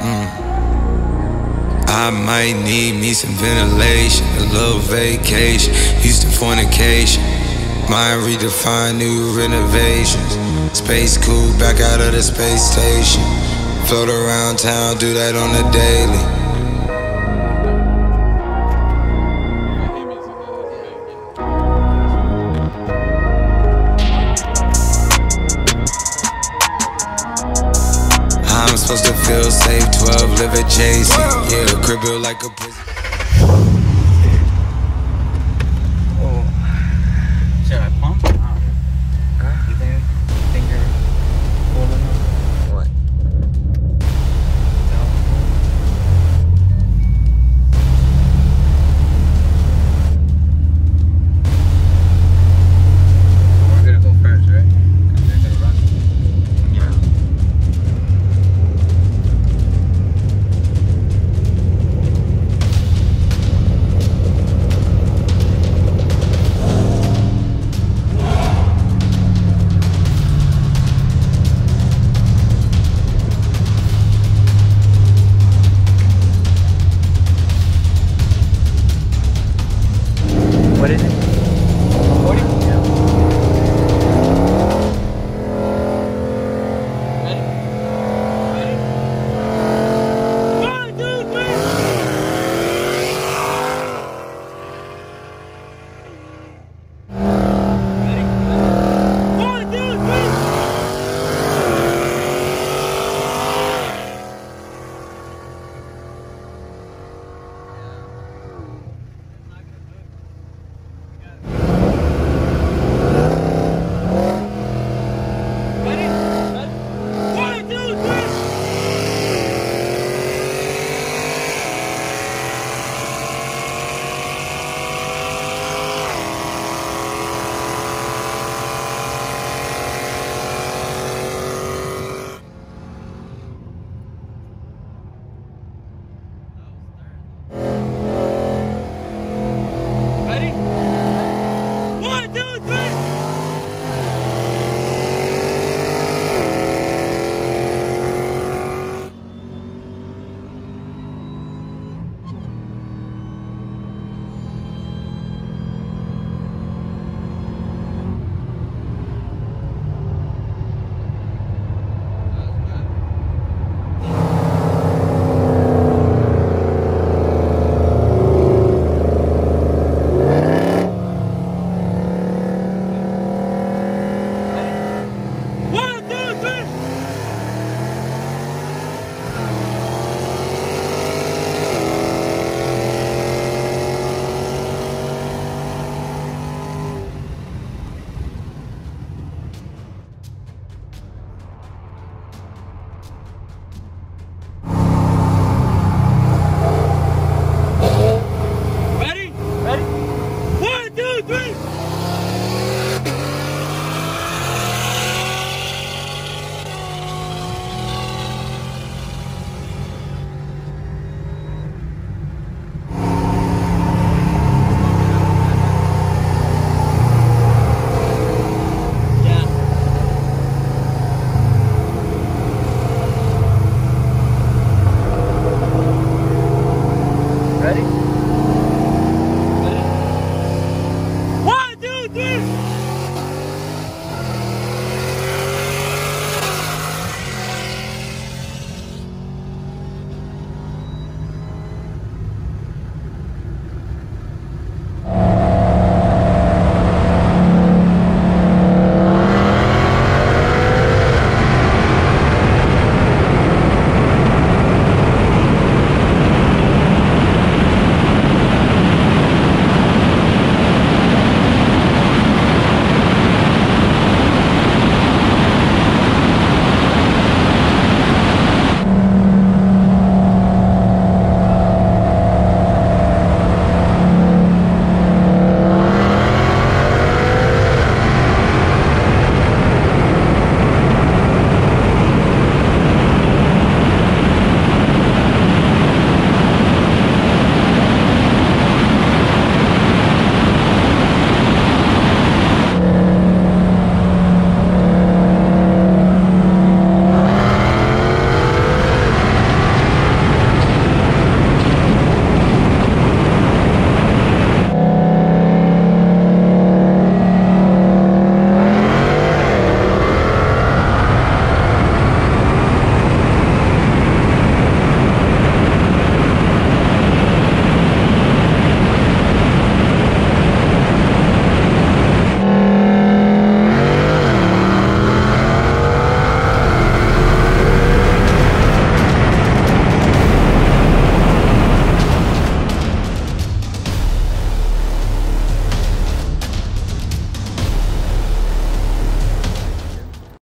Mm. I might need me some ventilation, a little vacation, Houstonfornication. Mind redefine new renovations. Space cool, back out of the space station. Float around town, do that on the daily. I'm supposed to feel safe, 12, live. Yeah, crib like a prison.